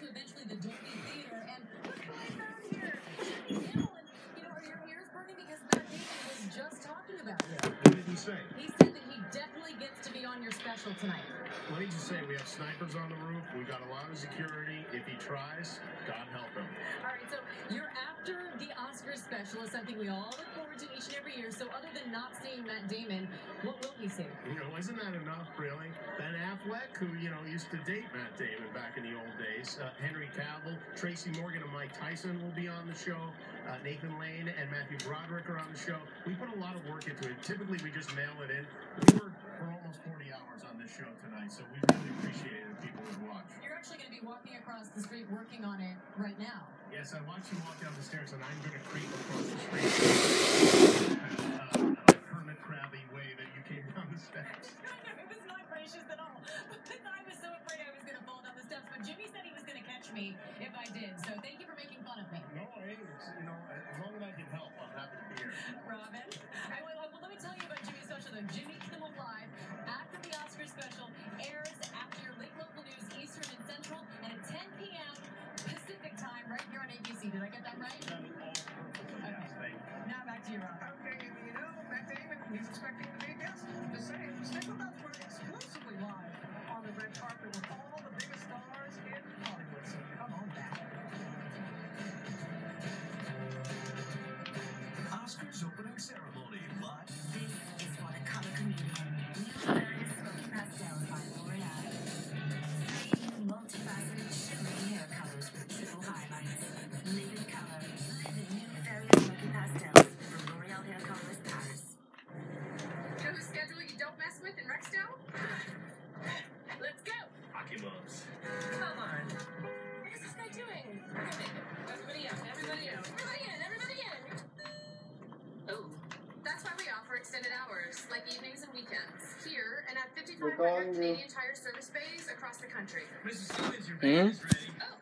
to eventually the Dolby Theater. And look who I found here. Jimmy. And, you know, are your ears burning because Matt Damon was just talking about it? What did he say? He said that he definitely gets to be on your special tonight. What did you say? We have snipers on the roof. We got a lot of security. If he tries, God help him. All right, so you're after the Oscars special is something we all look forward to each and every year. So other than not seeing Matt Damon, what will we see? You know, isn't that enough, really? Ben Who, you know, used to date Matt Damon back in the old days. Uh, Henry Cavill, Tracy Morgan, and Mike Tyson will be on the show. Uh, Nathan Lane and Matthew Broderick are on the show. We put a lot of work into it. Typically, we just mail it in. We worked for almost 40 hours on this show tonight, so we really appreciate it if people would watch. You're actually going to be walking across the street working on it right now. Yes, I watched you walk down the stairs, and I'm going to creep across the street. Robin. I, well, well, let me tell you about Jimmy's special though. Jimmy Kimmel Live after the Oscar special airs after your late local news Eastern and Central and at 10 p.m. Pacific time right here on ABC. Did I get that right? That was all perfect. Yes, thank you. Now back to you, Robin. Okay, you know, Matt Damon, he's expecting to be a guest. Just saying, stick with us. We're exclusively live on the red carpet with Come on. What is this guy doing? Everybody out, everybody out. Everybody in, everybody in! Oh. That's why we offer extended hours, like evenings and weekends. Here and at 5,500 calling you. Canadian Tire service bays across the country. Mrs. Stevens, your Hmm? band is ready. Oh,